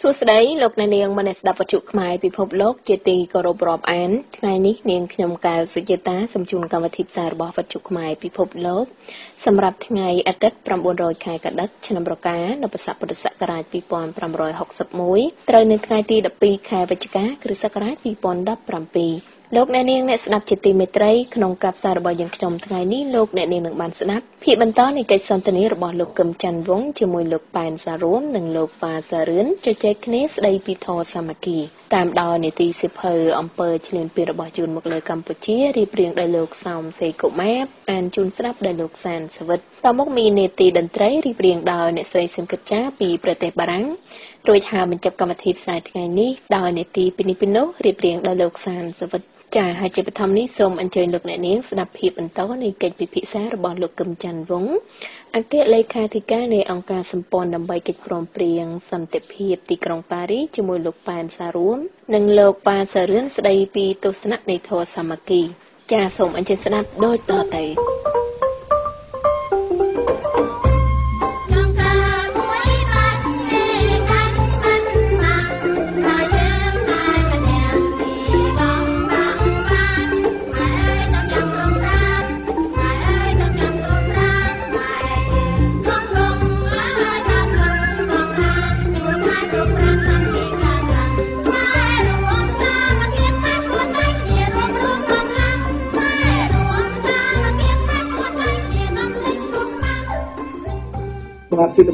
សួស្តីលោកអ្នកនាងមនស្ដាប់វត្ថុខ្មែរពិភពលោកជាទីគោរពរាប់អានថ្ងៃនេះនាងខ្ញុំកែវសុជាតាសូមជូនកម្មវិធីផ្សាយរបស់វត្ថុខ្មែរពិភពលោកសម្រាប់ថ្ងៃអាទិត្យ900ខែកដិកឆ្នាំរកានៅបស័កពុទ្ធសករាជ2561ត្រូវនៅថ្ងៃទី12ខែវិច្ឆិកាគ្រិស្តសករាជ2017 លោកអ្នកនាងអ្នកស្ដាប់ជាទីមេត្រីក្នុងការផ្សាយរបស់យើងខ្ញុំថ្ងៃនេះលោកអ្នកនាងនឹងបានស្ដាប់ភាគបន្តនៃកិច្ចសន្ទនារបស់លោកកឹមច័ន្ទវងជាមួយលោកប៉ែនសារួមនិងលោកប៉ាសារឿនជជែកគ្នាស្ដីពីធម៌សាមគ្គីតាមដោយនីតិសិភៅអង្គើឈ្លានពានរបស់ជួនមកលើកម្ពុជារៀបរៀងដោយលោកសោមសេកុមារអានជូនស្ដាប់ដោយលោកសានសវិតតមកមាននីតិតន្ត្រីរៀបរៀងដោយអ្នកស្រីសឹមកិតចាពីប្រទេសបារាំងរួចហើយបញ្ចប់កម្មវិធីផ្សាយថ្ងៃនេះដោយនេតិពីនេះពីនោះរៀបរៀងដោយលោកសានសវិត ចាហើយជាបឋមនេះសូមអញ្ជើញលោកអ្នកនាងស្ដាប់ភាពបន្តនៃកិច្ចពិភាក្សារបស់លោកកឹមច័ន្ទវងអគ្គលេខាធិការនៃអង្គការសម្ព័ន្ធដើម្បីកិច្ចព្រមព្រៀងសន្តិភាពទីក្រុងប៉ារីជាមួយលោកប៉ែនសារួមនិងលោកប៉ាសារឿនស្ដីពីទស្សនៈនៃធម៌សាមគ្គី ចាសូមអញ្ជើញស្ដាប់ដូចតទៅ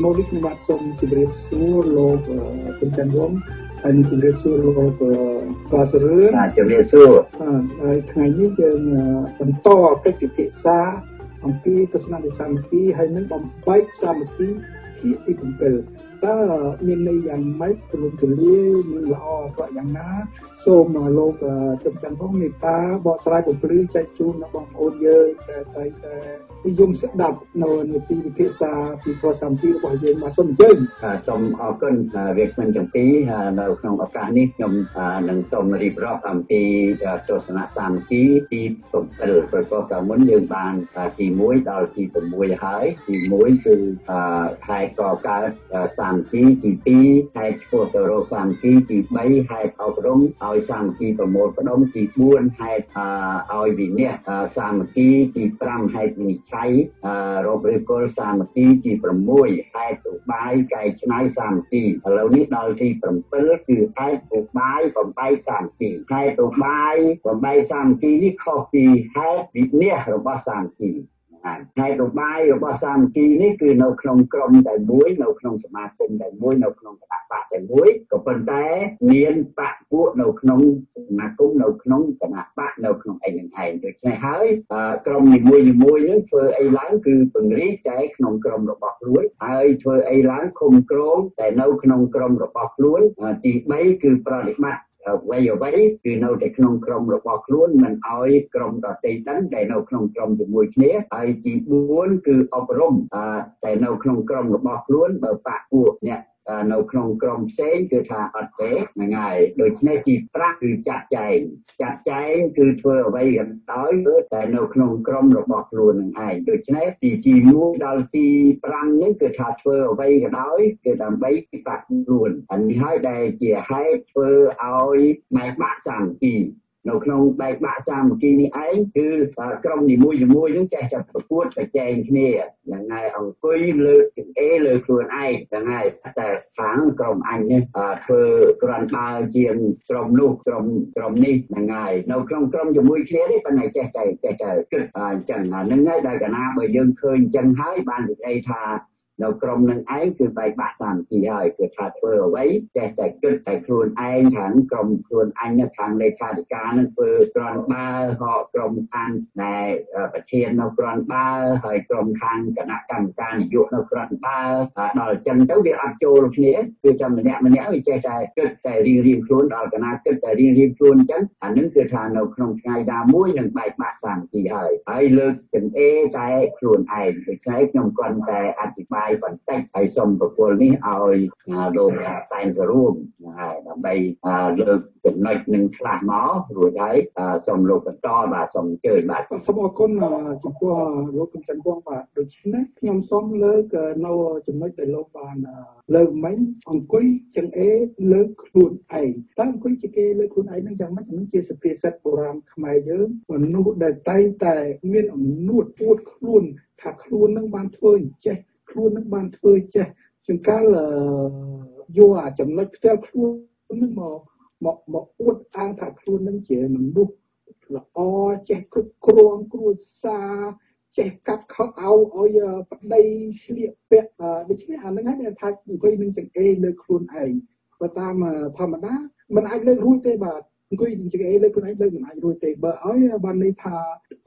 បាទជាដំបូងនេះខ្ញុំបាទសូមជម្រាបសួរលោកគុណច័ន្ទវងហើយនឹងជម្រាបសួរលោកកាសរឿនបាទជម្រាបសួរហើយថ្ងៃនេះយើងបន្តកិច្ចពិភាក្សាអំពីទស្សនវិសាមគ្គីហើយនឹងបំបែកសាមគ្គីភាគទី7 តើមានន័យយ៉ាងម៉េចទូលំទូលាយនិងល្អក៏យ៉ាងណា សូមលោកជំច័ន្ទផងមេត្តាបកស្រាយបំភ្លឺចែកជូនដល់បងប្អូនយើងដែលតែតែនិយមស្ដាប់នៅនីតិវិភាសាពីធម៌សម្ពីរបស់យើងបាទសូមអញ្ជើញសូមអរគុណវាគ្មិនទាំងពីរនៅក្នុងឱកាសនេះខ្ញុំនឹងសូមរៀបរាប់អំពីទស្សនៈសាមគ្គីទី7ប្រកបតាមមុនយើងបានទី1ដល់ទី6ហើយទី1គឺខែកកើតសាសាមគ្គីទី2ហេតុឆ្ពោះទៅរកសាមគ្គីទី3ហេតុអប់រំឲ្យសាមគ្គីប្រមូលផ្ដុំទី4ហេតុឲ្យវិន័យសាមគ្គីទី5ហេតុវិនិច្ឆ័យរកឬគល់សាមគ្គីទី6ហេតុឧបាយកែច្នៃសាមគ្គីឥឡូវនេះដល់ទី7គឺហេតុឧបាយបំបែកសាមគ្គីហេតុឧបាយបំបែកសាមគ្គីនេះខុសពីហេតុវិន័យរបស់សាមគ្គី ហេតុរបាយរបស់សាមគ្គីនេះគឺនៅក្នុងក្រុមតែមួយនៅក្នុងសមាគមតែមួយនៅក្នុងគណៈបកតែមួយក៏ប៉ុន្តែមានបកពួកនៅក្នុងសមាគមនៅក្នុងគណៈបកនៅក្នុងអីនឹងឯងដូច្នេះហើយក្រុមនីមួយនីមួយនឹងធ្វើអីឡើងគឺពង្រីកតែក្នុងក្រុមរបស់ខ្លួនហើយធ្វើអីឡើងគុំក្រងតែនៅក្នុងក្រុមរបស់ខ្លួនទី3គឺប្រតិបត្តិ អ្វីអ្វីគឺនៅតែក្នុងក្រុមរបស់ខ្លួនមិនអោយក្រុមដទៃដឹងដែលនៅក្នុងក្រុមជាមួយគ្នាហើយទី4គឺអប់រំតែនៅក្នុងក្រុមរបស់ខ្លួនបើបាក់ពួកអ្នក នៅក្នុងក្រុមផ្សេងគឺថាអត់ទេហ្នឹងហើយដូច្នេះទី5គឺចាត់ចែងចាត់ចែងគឺធ្វើអ្វីក៏ដោយគឺតែនៅក្នុងក្រុមរបស់ខ្លួននឹងឯងដូច្នេះទីទី1ដល់ទី5នេះគឺថាធ្វើអ្វីក៏ដោយគឺដើម្បីពិបាកខ្លួនអានេះហើយដែលជាហេតុធ្វើឲ្យបែកបាក់សាមគ្គី នៅក្នុងបែកបាក់សាមគ្គីនេះឯងគឺក្រុមនីមួយៗនឹងចេះតែប្រកួតប្រជែងគ្នាហ្នឹងហើយអង្គុយលើកចង្អេលើខ្លួនឯងហ្នឹងហើយតែខាងក្រុមអញនេះធ្វើក្រាន់បើជាងក្រុមនោះក្រុមក្រុមនេះហ្នឹងហើយនៅក្នុងក្រុមជាមួយគ្នានេះប៉ុន្តែចេះតែចេះតែគិតអញ្ចឹងហ្នឹងហើយដែលកណាបើយើងឃើញអញ្ចឹងហើយបាននិយាយថា នៅក្រុមនឹងឯងគឺបែកបាក់សាមគ្គីហើយគឺថាធ្វើអ្វីចេះតែគិតតែខ្លួនឯងខាងក្រុមខ្លួនអញខាងលេខាធិការនឹងធ្វើក្រនបើហកក្រុមខាងដែលប្រធាននៅក្រនបើហើយក្រុមខាងគណៈកម្មការនយោបាយនៅក្រនបើដល់អញ្ចឹងទៅវាអត់ចូលគ្នាគឺចាំម្នាក់ម្នាក់វាចេះតែគិតតែរៀងរៀងខ្លួនដល់កណាគិតតែរៀងរៀងខ្លួនអញ្ចឹងអានឹងគឺថានៅក្នុងថ្ងៃណាមួយនឹងបែកបាក់សាមគ្គីហើយហើយលើកចង្អេតែខ្លួនឯងដូច្នេះខ្ញុំគ្រាន់តែអធិប្បាយបន្តិចហើយសូមប្រគល់នេះឲ្យលោកតែងសរួមហើយដើម្បីលើកចំណុចនឹងខ្លះមករួចហើយសូមលោកបន្តបាទសូមអញ្ជើញបាទសូមអរគុណចំពោះលោកកំច័ន្ទវងបាទដូច្នេះខ្ញុំសូមលើកនៅចំណុចដែលលោកបានលើកមិញអង្គុយចង្អេលើកខ្លួនឯងតើអង្គុយជាគេលើកខ្លួនឯងនឹងយ៉ាងម៉េចហ្នឹងជាសភាសិទ្ធបុរាណខ្មែរយើងមនុស្សដែលតែងតែមានអំនួតពួតខ្លួនថាខ្លួននឹងបានធ្វើអញ្ចេះ ខ្លួននឹងបានធ្វើចេះជាងកាលយកអាចំណុចផ្ទាល់ខ្លួននឹងមកមកមកអួតអាងថាខ្លួននឹងជាមនុស្សល្អចេះគ្រប់គ្រងគ្រួសារចេះកាត់ខោអោឲ្យប្តីស្លៀកពាក់ដូច្នេះអាហ្នឹងហើយថាអង្គុយនឹងចង្អេរលើខ្លួនឯងបើតាមធម្មតាมันអាចលើករួចទេបាទអង្គុយចង្អេរលើខ្លួនឯងលើកមិនអាចរួចទេបើឲ្យបានន័យថា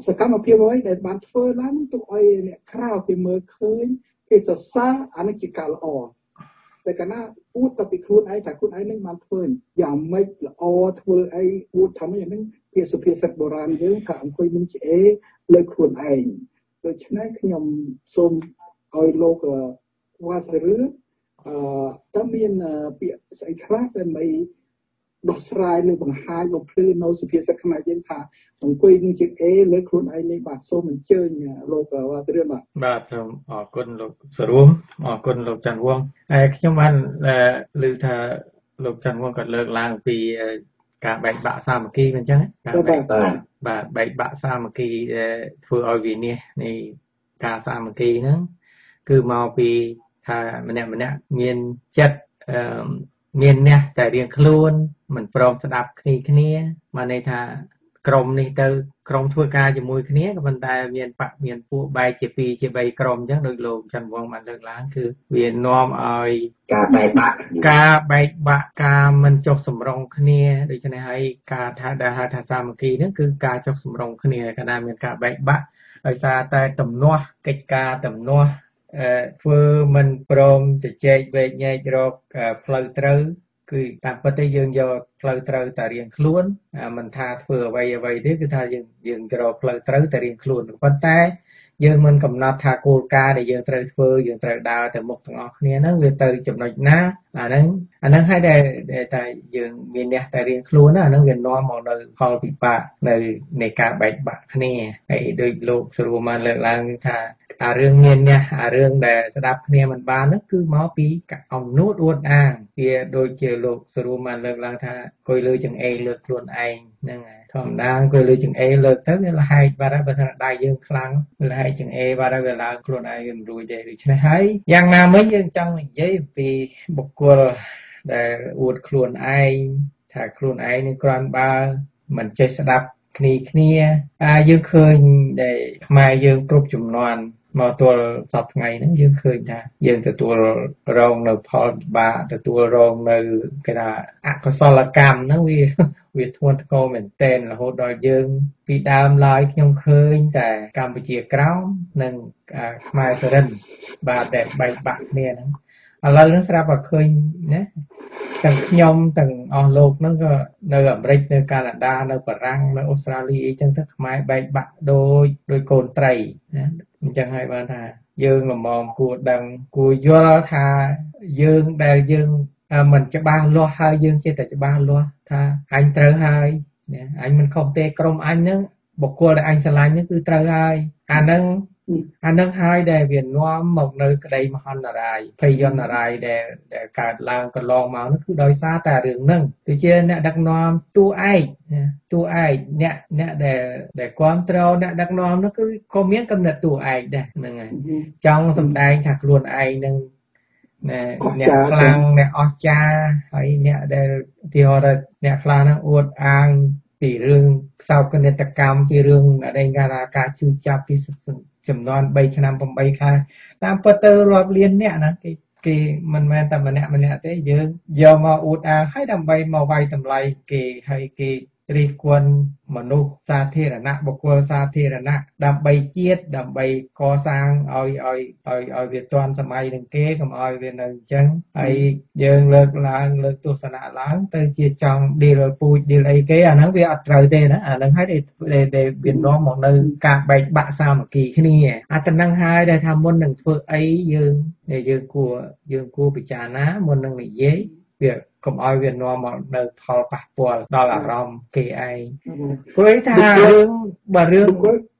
សកម្មភាពអ្វីដែលបានធ្វើឡើងទុកឲ្យអ្នកក្រៅគេមើលឃើញ គេសរសើរអានេះជាការល្អតែកាលណាអួតទៅពីខ្លួនឯងថាខ្លួនឯងនឹងបានធ្វើយ៉ាងម៉េចល្អធ្វើអីអួតថាម៉េចអានឹងជាសុភាសិតបុរាណយើងថាអង្គុយនឹងជាអេលើខ្លួនឯងដូច្នេះខ្ញុំសូមឲ្យលោកវ៉ាសរឿអឺតើមានពាក្យស្អីខ្លះដើម្បី ដោះស្រាយនិងបង្ហាញបំភ្លឺនៅសុភាសិតខ្មែរយើងថាអង្គុយនឹងជាអេលើខ្លួនឯងនេះបាទសូមអញ្ជើញលោកវ៉ាសរឿបាទបាទសូមអរគុណលោកសរួមអរគុណលោកច័ន្ទវងហើយខ្ញុំបានឮថាលោកច័ន្ទវងក៏លើកឡើងពីការបែកបាក់សាមគ្គីមិនអញ្ចឹងការបែកបាក់បាទបែកបាក់សាមគ្គីធ្វើឲ្យវិនិច្ឆ័យនៃការសាមគ្គីហ្នឹងគឺមកពីថាម្នាក់ម្នាក់មានចិត្តអឺ មានអ្នកតែរៀងខ្លួន មិនព្រមស្ដាប់គ្នាគ្នាមកន័យថាក្រុមនេះទៅក្រុមធ្វើការជាមួយគ្នាក៏ប៉ុន្តែមានបកមានពួកបែកជា2ជា3ក្រុមអញ្ចឹងដោយលោកច័ន្ទវងបានលើកឡើងគឺវានាំឲ្យការបែកបាក់ការបែកបាក់ការមិនចុះសម្រុងគ្នាដូច្នេះហើយការថាដែលហៅថាសាមគ្គីហ្នឹងគឺការចុះសម្រុងគ្នាកាលណាមានការបែកបាក់ដោយសារតែទំនាស់កិច្ចការទំនាស់ ធ្វើមិនព្រមជជែកវែកញែករកផ្លូវត្រូវគឺតាមពិតទៅយើងយកផ្លូវត្រូវតែរៀងខ្លួនមិនថាធ្វើអ្វីអ្វីទេគឺថាយើងយើងរកផ្លូវត្រូវតែរៀងខ្លួនប៉ុន្តែ យើងមិនកំណត់ថាគោលការណ៍ដែលយើងត្រូវធ្វើយើងត្រូវដើរទៅមុខទាំងអស់គ្នាហ្នឹងវាទៅចំណុចណាអាហ្នឹងអាហ្នឹងហើយដែលតែយើងមានអ្នកតែរៀងខ្លួនណាអាហ្នឹងវានាំមកនៅផលពិបាកនៅនៃការបែកបាក់គ្នាហើយដូចលោកសរួបានលើកឡើងថាអារឿងមានអ្នកអារឿងដែលស្ដាប់គ្នាមិនបាននោះគឺមកពីអំនួតអួតអាងវាដូចជាលោកសរួបានលើកឡើងថាគួយលើចង្អេរលើកខ្លួនឯង ហ្នឹងហើយធម្មតាគួយលើចង្អេរលើកទៅវាលហែកបាត់ហើយបើថាដៃយើងខ្លាំងវាលហែកចង្អេរបាត់ហើយវាឡើងខ្លួនឯងវាមិនរួចទេដូច្នេះហើយយ៉ាងណាមិញយើងចង់និយាយពីបុគ្គលដែលអួតខ្លួនឯងថាខ្លួនឯងនឹងគ្រាន់បើមិនចេះស្ដាប់គ្នាគ្នាអាយើងឃើញដែលខ្មែរយើងគ្រប់ចំនួន មកទល់សប្ថ្ងៃហ្នឹងយើងឃើញថាយើងទទួលរងនៅផលពិបាកទទួលរងនៅគេថាអកុសលកម្មហ្នឹងវាវាធ្ងន់ធ្ងរមែនទែនរហូតដល់យើង ពីដើមឡើយខ្ញុំឃើញតែកម្ពុជាក្រោមនិងខ្មែរសរិនបាទដែលបែកបាក់គ្នាហ្នឹងឥឡូវហ្នឹងស្រាប់តែឃើញណាទាំងខ្ញុំទាំងអស់លោកហ្នឹងក៏នៅអាមេរិកនៅកាណាដានៅបារាំងនៅអូស្ត្រាលីអីចឹងទៅខ្មែរបែកបាក់ដូចដូចកូនត្រីណា អញ្ចឹងហើយបានថាយើងលំមគួរដឹងគួរយល់ថាយើងដែលយើងមិនច្បាស់លាស់ហើយយើងចេះតែច្បាស់លាស់ថាអញត្រូវហើយណាអញមិនខុសទេក្រុមអញហ្នឹងបុគ្គលដែលអញស្រឡាញ់ហ្នឹងគឺត្រូវហើយអាហ្នឹង អានឹងហើយដែលវានាំមកនៅក្តីមហន្តរាយភយន្តរាយដែលដែលកើតឡើងកន្លងមកនោះគឺដោយសារតែរឿងហ្នឹងគឺជាអ្នកដឹកនាំតួឯកតួឯកអ្នកអ្នកដែលដែលគ្រប់គ្រងអ្នកដឹកនាំនោះគឺក៏មានកំណត់តួឯកដែរហ្នឹងហើយចង់សម្ដែងថាខ្លួនឯងនឹងណែអ្នកខ្លាំងអ្នកអស្ចារ្យហើយអ្នកដែលទីហោថាអ្នកខ្លាំងហ្នឹងអួតអាងពីរឿងខ្សោកនិតកម្មពីរឿងអីគេថាការជឿចាប់ពី ចំនួន3ឆ្នាំ8ខែតាមពិតទៅរាប់លានអ្នកណាគេគេមិនមែនតែម្នាក់ម្នាក់ទេយើងយកមកអួតអាងឲ្យដើម្បីមកវាយតម្លៃគេហើយគេ រិះគន់មនុស្សសាធារណៈបុគ្គលសាធារណៈដើម្បីជាតិដើម្បីកសាងឲ្យឲ្យឲ្យឲ្យវាទាន់សម័យនឹងគេកុំឲ្យវានៅអញ្ចឹងហើយយើងលើកឡើងលើកទស្សនៈឡើងទៅជាចង់ deal ពូជ deal អីគេអាហ្នឹងវាអត់ត្រូវទេណាអាហ្នឹងហើយដែលវានាំមកនៅការបែកបាក់សាមគ្គីគ្នាអាតំណឹងហើយដែលថាមុននឹងធ្វើអីយើងយើងគួរយើងគួរពិចារណាមុននឹងនិយាយ វាកុំឲ្យវានាំមកនៅផលប៉ះពាល់ដល់អារម្មណ៍គេឯងព្រោះថារឿងបើរឿង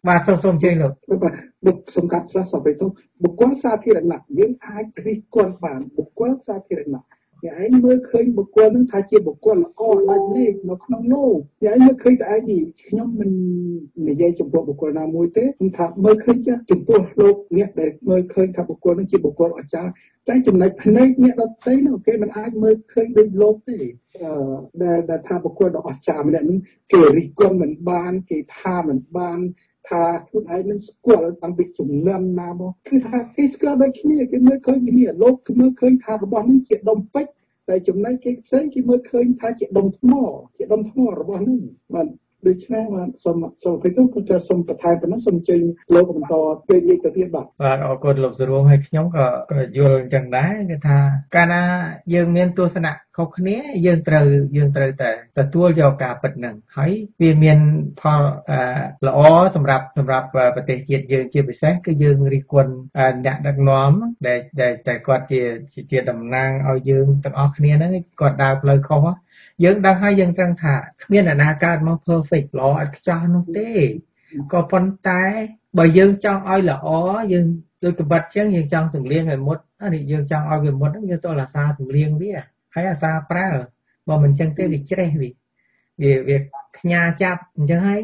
បាទសូមសូមជើញលោកបាទបុគ្គសម្រាប់សាសនាទៅបុគ្គលសាធារណៈយើងអាចរិះគន់បានបុគ្គលសាធារណៈ អ្នកឯងមើលឃើញបុគ្គលនឹងថាជាបុគ្គលល្អដាច់លេខនៅក្នុងនោះអ្នកឯងមើលឃើញតែឯងខ្ញុំមិននិយាយចំពោះបុគ្គលណាមួយទេខ្ញុំថាមើលឃើញចាស់ចំពោះលោកអ្នកដែលមើលឃើញថាបុគ្គលនឹងជាបុគ្គលអស្ចារ្យតែចំណុចភ្នែកអ្នកដទៃនោះគេមិនអាចមើលឃើញដូចលោកទេអឺដែលដែលថាបុគ្គលដ៏អស្ចារ្យម្នាក់នឹងគេរិះគន់មិនបានគេថាមិនបាន ថាខ្លួនឯងនឹងស្គាល់តាំងពីជំនាន់ណាមកគឺថាគេស្គាល់ដូចគ្នាគេមើលឃើញគ្នាលោកគឺមើលឃើញថារបស់នេះជាដុំពេជ្រតែចំណែកគេផ្សេងគេមើលឃើញថាជាដុំថ្មជាដុំថ្មរបស់នេះបាទ ដូច្នេះបាទសូមសូមពីទៅគឺសូមបន្ថែមប៉ុណ្ណឹងសូមជើញលោកបន្តពេលនិយាយទៅទៀតបាទបាទអរគុណលោកសរួងហើយខ្ញុំក៏យល់អញ្ចឹងដែរគឺថាកាលណាយើងមានទស្សនៈខុសគ្នាយើងត្រូវយើងត្រូវតែទទួលយកការពិតហ្នឹងហើយវាមានផលល្អសម្រាប់សម្រាប់ប្រទេសជាតិយើងជាពិសេសគឺយើងរិះគន់អ្នកដឹកនាំដែលតែគាត់ជាជាតំណាងឲ្យយើងទាំងអស់គ្នាហ្នឹងគាត់ដើរផ្លូវខុស យើងដឹងហើយយើងត្រឹងថាគ្មានអ្នកណាកើតមក perfect ល្អឥតខ្ចោះនោះទេក៏ប៉ុន្តែបើយើងចង់ឲ្យល្អយើងដូចកបិតចឹងយើងចង់សំលៀងឲ្យមុតនេះយើងចង់ឲ្យវាមុតហ្នឹងយើងទៅអាសាសំលៀងវាហើយអាសាប្រើបើមិនចឹងទេវាច្រេះវាវាវាខ្ញាចាប់អញ្ចឹងហើយ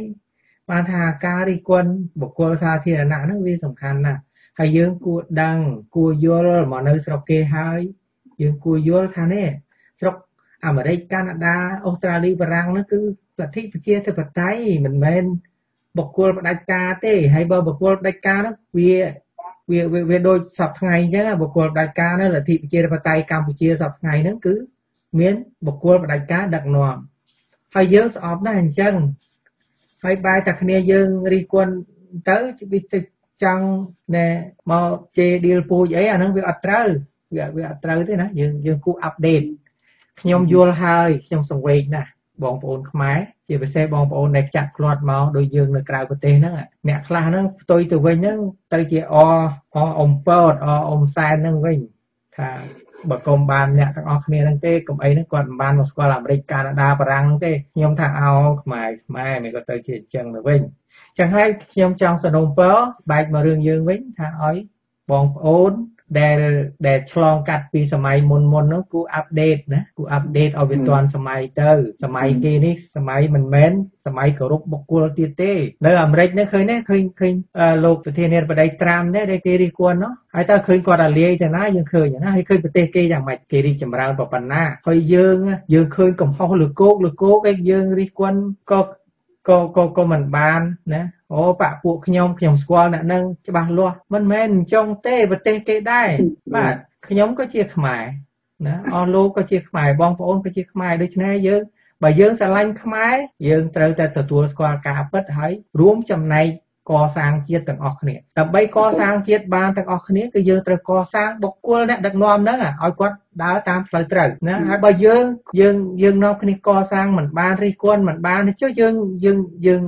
បានថាការរិះគន់បុគ្គលសាធារណៈហ្នឹងវាសំខាន់ណាស់ហើយយើងគួរដឹងគួរយល់មកនៅស្រុកគេហើយយើងគួរយល់ថានេះស្រុក អាមេរិកកាណាដាអូស្ត្រាលីបារាំងនោះគឺលទ្ធិប្រជាធិបតេយ្យមិនមែនបុគ្គលផ្ដាច់ការទេហើយបើបុគ្គលផ្ដាច់ការនោះវាវាវាដូចសពថ្ងៃអញ្ចឹងបុគ្គលផ្ដាច់ការនោះលទ្ធិប្រជាធិបតេយ្យកម្ពុជាសពថ្ងៃហ្នឹងគឺមានបុគ្គលផ្ដាច់ការដឹកនាំហើយយើងស្អប់ដែរអញ្ចឹងហើយបែរតែគ្នាយើងរីគន់ទៅវាទៅចង់ណែមកជេឌីលពូជអីអាហ្នឹងវាអត់ត្រូវវាវាអត់ត្រូវទេណាយើងយើងគូអាប់ដេត ខ្ញុំយល់ហើយខ្ញុំសង្វេគណាស់បងប្អូនខ្មែរជាពិសេសបងប្អូនដែលចាក់ផ្លាត់មកដោយយើងនៅក្រៅប្រទេសហ្នឹងអ្នកខ្លះហ្នឹងផ្ទុយទៅវិញហ្នឹងទៅជាអអអ៊ំពតអអ៊ំសែនហ្នឹងវិញថាបើកុំបានអ្នកទាំងអស់គ្នាហ្នឹងទេកុំអីហ្នឹងគាត់មិនបានមកស្គាល់អាមេរិកកាណាដាបារាំងហ្នឹងទេខ្ញុំថាអោខ្មែរខ្មែរមិនក៏ទៅជាអញ្ចឹងទៅវិញចឹងហើយខ្ញុំចង់សនំពរបែកមករឿងយើងវិញថាឲ្យបងប្អូន ដែលដែលឆ្លងកាត់ពីសម័យមុនមុននោះគូអាប់ដេតណាគូអាប់ដេតឲ្យវាទាន់សម័យទៅសម័យគេនេះសម័យមិនមែនសម័យគោរពបុគ្គលទៀតទេនៅអាមេរិកនេះឃើញទេឃើញឃើញលោកប្រធានាធិបតីត្រាំទេដែលគេរិះគន់នោះហើយតើឃើញគាត់អាលាយទៅណាយើងឃើញណាហើយឃើញប្រទេសគេយ៉ាងម៉េចគេរីកចម្រើនប៉ុណ្ណាហើយយើងយើងឃើញកំហុសលើគោកលើគោកឯងយើងរិះគន់ក៏ក៏ក៏ក៏មិនបានណា អូបាក់ពួកខ្ញុំខ្ញុំស្គាល់អ្នកនឹងច្បាស់លាស់មិនមែនអញ្ចឹងទេប្រទេសគេដែរបាទខ្ញុំក៏ជាខ្មែរណាអស់លោកក៏ជាខ្មែរបងប្អូនក៏ជាខ្មែរដូច្នេះយើងបើយើងស្រឡាញ់ខ្មែរយើងត្រូវតែទទួលស្គាល់ការពិតហើយរួមចំណែកកសាងជាតិទាំងអស់គ្នាដើម្បីកសាងជាតិបានទាំងអស់គ្នាគឺយើងត្រូវកសាងបុគ្គលអ្នកដឹកនាំហ្នឹងឲ្យគាត់ដើរតាមផ្លូវត្រូវណាហើយបើយើងយើងយើងនាំគ្នាកសាងមិនបានរិះគន់មិនបានចុះយើងយើងយើង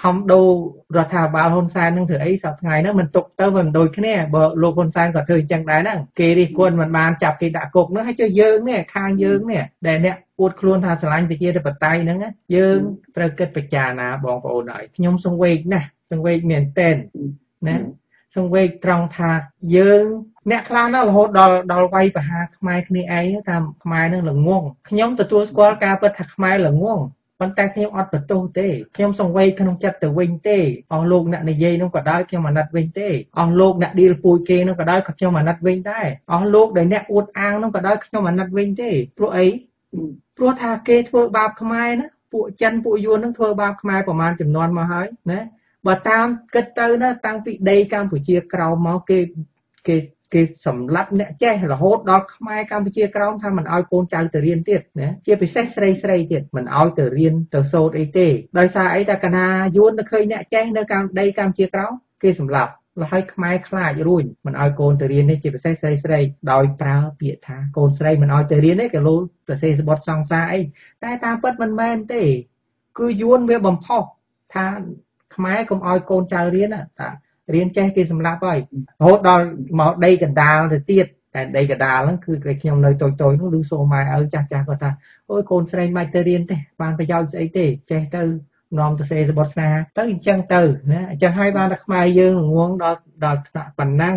ខំដូររដ្ឋាភិបាលហ៊ុនសែននឹងធ្វើអីសប្តាហ៍ថ្ងៃហ្នឹងមិនទុកទៅមិនដូចគ្នាបើលោកហ៊ុនសែនក៏ធ្វើអញ្ចឹងដែរហ្នឹងគេរិះគន់មិនបានចាប់គេដាក់គុកហ្នឹងហើយចុះយើងនេះខាងយើងនេះដែលអ្នកពួតខ្លួនថាស្រឡាញ់ប្រជាធិបតេយ្យហ្នឹងយើងត្រូវគិតពិចារណាបងប្អូនហើយខ្ញុំសង្វេគណាស់សង្វេគមែនតែនណាសង្វេគត្រង់ថាយើងអ្នកខ្លះណារហូតដល់ដល់វាយប្រហារខ្មែរគ្នាឯងតាមខ្មែរនឹងល្ងងខ្ញុំទទួលស្គាល់ការពិតថាខ្មែរល្ងង ប៉ុន្តែខ្ញុំអត់បន្ទោសទេខ្ញុំសង្វេគក្នុងចិត្តទៅវិញទេអស់លោកអ្នកនិយាយនោះក៏ដោយខ្ញុំអាណិតវិញទេអស់លោកអ្នកឌីលពូជគេនោះក៏ដោយក៏ខ្ញុំអាណិតវិញដែរអស់លោកដែលអ្នកអួតអាងនោះក៏ដោយខ្ញុំអាណិតវិញទេព្រោះអីព្រោះថាគេធ្វើបាបខ្មែរណាពួកចិនពួកយួននឹងធ្វើបាបខ្មែរប្រហែលចំនួនមកហើយណាបើតាមគិតទៅណាតាំងពីដីកម្ពុជាក្រោមមកគេគេ គេសម្លាប់អ្នកចេះរហូតដល់ខ្មែរកម្ពុជាក្រោមថាមិនឲ្យកូនចៅទៅរៀនទៀតណាជាពិសេសស្រីស្រីទៀតមិនឲ្យទៅរៀនទៅសូត្រអីទេដោយសារអីតែកណាយួនទៅឃើញអ្នកចេះនៅកម្មដីកម្ពុជាក្រោមគេសម្លាប់លហើយខ្មែរខ្លាចរួញមិនឲ្យកូនទៅរៀននេះជាពិសេសស្រីស្រីដោយប្រើពាក្យថាកូនស្រីមិនឲ្យទៅរៀនទេក៏លោកទៅសេសបុតសង្សារអីតែតាមពិតមិនមែនទេ គឺយួនវាបំផុសថាខ្មែរកុំឲ្យកូនចៅរៀនតា រៀនចេះគេសម្លាប់ហើយរហូតដល់មកដីកណ្ដាលទៅទៀតតែដីកដាលហ្នឹងគឺខ្ញុំនៅតូចតូចនោះឬសូម៉ែឪចាស់ចាស់គាត់ថាអូយកូនស្រីមិនទៅរៀនទេបានប្រយោជន៍ស្អីទេចេះទៅនាំទៅសេសបុតស្នាទៅអញ្ចឹងទៅណាអញ្ចឹងហើយបានតែខ្មែរយើងងងដល់ដល់ថ្នាក់ប៉ុណ្ណឹង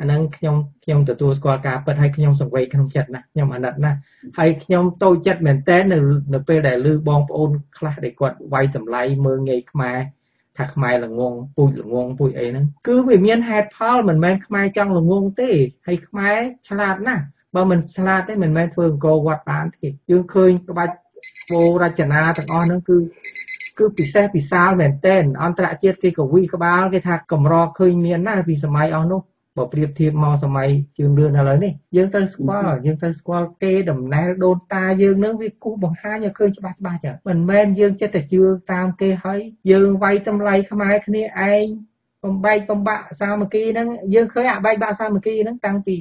អាហ្នឹងខ្ញុំខ្ញុំទទួលស្គាល់ការពិតហើយខ្ញុំសង្វេគក្នុងចិត្តណាខ្ញុំអាណិតណាហើយខ្ញុំតូចចិត្តមែនតើនៅនៅពេលដែលឮបងប្អូនខ្លះដែលគាត់វាយតម្លៃមើងងាយខ្មែរ ថាខ្មែរល្ងងពូជល្ងងពូជអីហ្នឹងគឺវាមានហេតុផលមិនមែនខ្មែរចង់ល្ងងទេហើយខ្មែរឆ្លាតណាស់បើមិនឆ្លាតទេមិនមែនធ្វើអង្គវត្តបានទេយើងឃើញក្បាច់វោរចនាទាំងអស់ហ្នឹងគឺគឺពិសេសពិសាលមែនទែនអន្តរជាតិគេក៏វិក្បាលគេថាកម្រឃើញមានណាពីសម័យអស់នោះ បើប្រៀបធៀបមកសម័យជឿនលឿនឥឡូវនេះយើងត្រូវស្គាល់យើងត្រូវស្គាល់គេដំណែលដូនតាយើងនឹងវាគូបង្ហាញឲ្យឃើញច្បាស់ច្បាស់ចឹងមិនមែនយើងចិត្តតែជឿតាមគេហើយយើងវាយតម្លៃខ្មែរគ្នាឯងបំបែកបំបាក់សាមគ្គីហ្នឹងយើងឃើញអាបែកបាក់សាមគ្គីហ្នឹងតាំងពី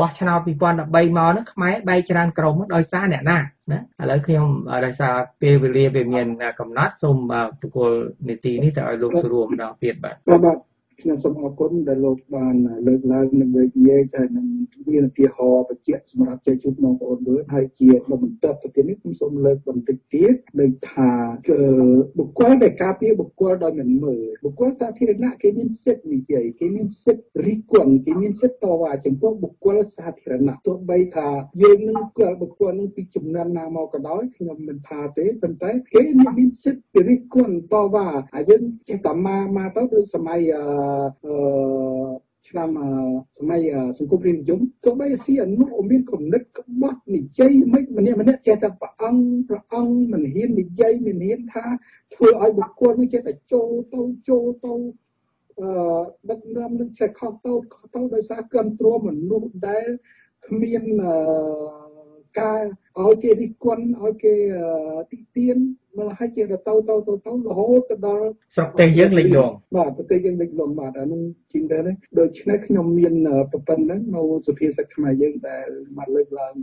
បោះឆ្នោត2013មកហ្នឹងខ្មែរបែកច្រើនក្រុមដោយសារអ្នកណាណាឥឡូវខ្ញុំដោយសារពេលវេលាវាមានកំណត់សូមប្រគល់នីតិនេះទៅឲ្យលោកស្រួលម្ដងទៀតបាទបាទ ខ្ញុំសូមអរគុណដែលលោកបានលើកឡើងនឹងវេទនិយាយហើយនឹងមានឧទាហរណ៍បញ្ជាក់សម្រាប់ចែកជូនបងប្អូនមើលហើយជាបន្តទៅទៀតនេះខ្ញុំសូមលើកបន្តិចទៀតដូចថាគឺបុគ្គលដែលការពារបុគ្គលដោយមិនមើលបុគ្គលសាធារណៈគេមានសិទ្ធិនិយាយគេមានសិទ្ធិរិះគន់គេមានសិទ្ធិតវ៉ាចំពោះបុគ្គលសាធារណៈទោះបីថាយើងនឹងគឺបុគ្គលនឹងពីចំនួនណាមកក៏ដោយខ្ញុំមិនថាទេប៉ុន្តែគេមានសិទ្ធិរិះគន់តវ៉ាហើយយើងចេះតែមកមកទៅដូចសម័យអឺឆ្នាំសម័យសង្គមរាជនិយមទោះបីស៊ីអនុមានគំនិតក្បត់និយាយមិនម្នាក់ម្នាក់ចេះតែព្រះអង្គព្រះអង្គមិនហ៊ាននិយាយមិនហ៊ានថាធ្វើឲ្យបុគ្គលនេះចេះតែចូលទៅចូលទៅអឺដឹកនាំនឹងចេះខុសទៅខុសទៅដោយសារគ្រប់គ្រងមនុស្សដែលគ្មានអឺការឲ្យគេរិះគន់ឲ្យគេទីទៀន មកឲ្យជាទៅទៅទៅទៅរហូតទៅដល់ស្រុកទេសយើងលិចលងបាទប្រទេសយើងលិចលងបាទអានឹងជាងទៅនេះដូច្នេះខ្ញុំមានប្រពន្ធហ្នឹងនៅសុភាសិតខ្មែរយើងដែលមកលើកឡើង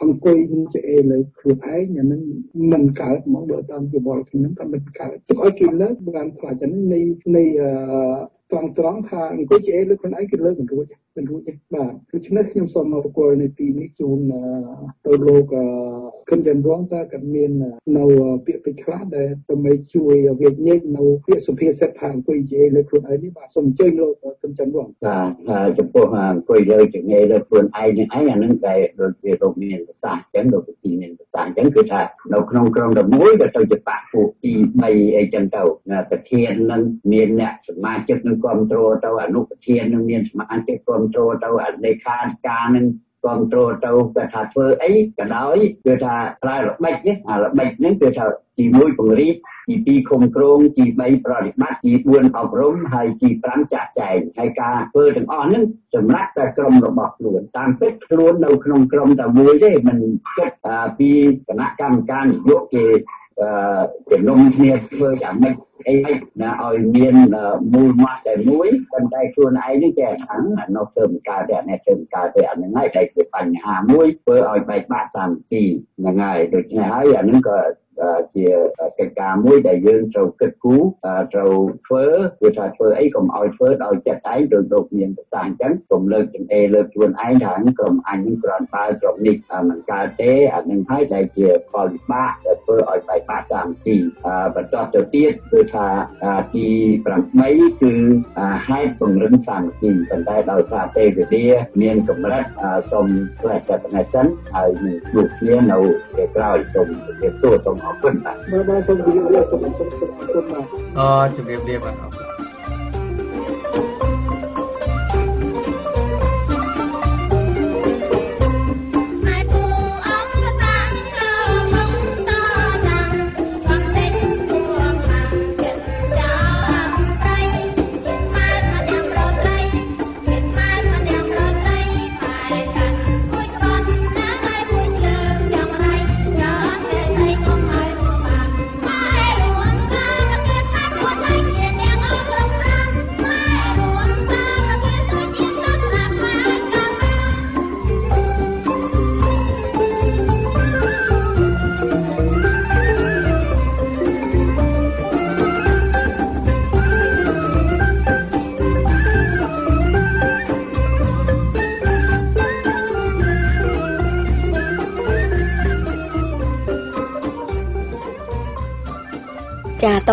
អង្គុយជាអេលើខ្លួនឯងអានឹងមិនកើតមកបើតាមយោបល់ខ្ញុំថាមិនកើតទុកឲ្យគេលើកបានខ្លាចនេះនៃនៃត្រង់ត្រង់ថាអង្គុយជាអេលើខ្លួនឯងគឺលើកមិនរួច មិនរួចទេបាទដូច្នេះខ្ញុំសូមមកប្រគល់នៅទីនេះជូនទៅលោកខិនចាន់រងតើគាត់មាននៅពាក្យពេចន៍ខ្លះដែលដើម្បីជួយវិញ្ញាណនៅពាក្យសុភាសិតថាអង្គុយជាលើខ្លួនឯងនេះបាទសូមអញ្ជើញលោកខិនចាន់រងបាទចំពោះអង្គុយលើជាលើខ្លួនឯងនឹងឯងអានឹងតែដូចជាលោកមានប្រសាសន៍អញ្ចឹងលោកទីមានប្រសាសន៍អញ្ចឹងគឺថានៅក្នុងក្រុមតែមួយក៏ទៅជាបាក់ពួកទី3អីចឹងទៅប្រធាននឹងមានអ្នកសមាជិកនឹងគ្រប់គ្រងទៅអនុប្រធាននឹងមានសមាជិកគ្រប់គ្រងទៅអលេខាធិការនឹងគ្រប់គ្រងទៅគាត់ថាធ្វើអីក៏ដោយគឺថាប្រើល្បិចនេះអាល្បិចហ្នឹងគឺថាទី1ពង្រីកទី2ឃុំក្រងទី3ប្រតិបត្តិទី4អប់រំហើយទី5ចាក់ចែងហើយការធ្វើទាំងអស់ហ្នឹងសម្រាប់តែក្រុមរបស់ខ្លួនតាមពិតខ្លួននៅក្នុងក្រុមតែមួយទេមិនគិតពីគណៈកម្មការនយោបាយគេ ជំនុំគ្នាធ្វើយ៉ាងម៉េចអីណាឲ្យមានមូលម៉ាត់តែមួយប៉ុន្តែខ្លួនឯងនេះចេះខាងនៅធ្វើមិនកើតទេអ្នកធ្វើមិនកើតទេអាហ្នឹងហើយដែលជាបញ្ហាមួយធ្វើឲ្យបែកបាក់សាមគ្គីហ្នឹងហើយដូច្នេះហើយអាហ្នឹងក៏ ជាកិច្ចការមួយដែលយើងត្រូវគិតគូរត្រូវធ្វើគឺថាធ្វើអីកុំឲ្យធ្វើដោយចិត្តឯងដោយលោកមានប្រសាសន៍អញ្ចឹងកុំលើកចំអេលើកខ្លួនឯងថាក្រុមអញនឹងគ្រាន់បើក្រុមនេះមិនកើតទេអានឹងហើយដែលជាផលវិបាកដែលធ្វើឲ្យបែកបាក់សាមគ្គីបន្តទៅទៀតគឺថាទី8គឺហេតុពង្រឹងសាមគ្គីប៉ុន្តែដោយសារពេលវេលាមានកម្រិតសូមឆ្លេះតែប៉ុណ្ណេះសិនហើយនឹងជួបគ្នានៅពេលក្រោយសូមជម្រាបសួរសូមអរគុណបាទបាទសូមជម្រាបលាសូមសូមសូ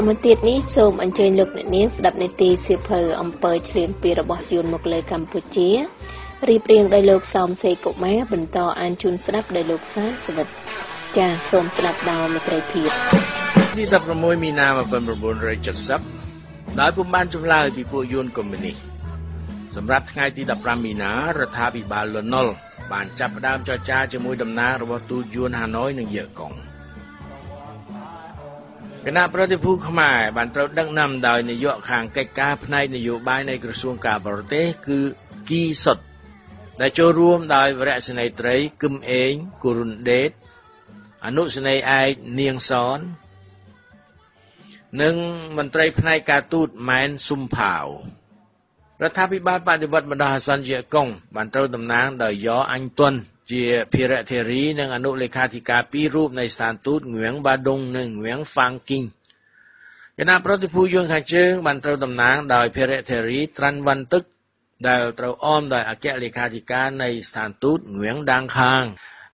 មអរគុណបាទអូជម្រាបលាបាទអរគុណចាតមកទៀតនេះសូមអញ្ជើញលោកអ្នកនាងស្ដាប់នីតិសៀវភៅអំពើឆ្លៀនពីរបស់យួនមកលើកម្ពុជារៀបរៀងដោយលោកសោមសេកុមារបន្តអានជូនស្ដាប់ដោយលោកសានសវិតចាសូមស្ដាប់ដោយមេត្រីភាពទី16មីនា1970ដោយពុំបានចម្លើយពីពួកយួនកុម្មុយនីសសម្រាប់ថ្ងៃទី15មីនារដ្ឋាភិបាលលន់នល់បានចាប់ផ្ដើមចរចាជាមួយតំណាងរបស់ទូតយួនហាណូយនិងយើកុង គណៈប្រតិភូខ្មែរបានត្រូវដឹកនាំដោយនាយកខាងកិច្ចការផ្នែកនយោបាយនៃក្រសួងការបរទេសគឺគីសុតដែលចូលរួមដោយវរៈសេនីយ៍ត្រីគឹមអេងគូរុនដេតអនុសេនីយ៍ឯកនាងសននិងមន្ត្រីផ្នែកការទូតម៉ែនស៊ុំផាវរដ្ឋាភិបាលបដិវត្តបណ្ដោះអាសន្នជាកុងបានត្រូវតំណាងដោយយ៉អញទុនជាភារៈធារីនិងអនុលេខាធិការពីររូបនៃស្ថានទូតងឿងបាដុងនិងងឿងហ្វាងគីងគណៈប្រតិភូយួនខាងជើងបានត្រូវតំណាងដោយភារៈធារីត្រាន់វ៉ាន់ទឹក ដែលត្រូវអមដោយអគ្គលេខាធិការនៃស្ថានទូតងឿងដាងខាង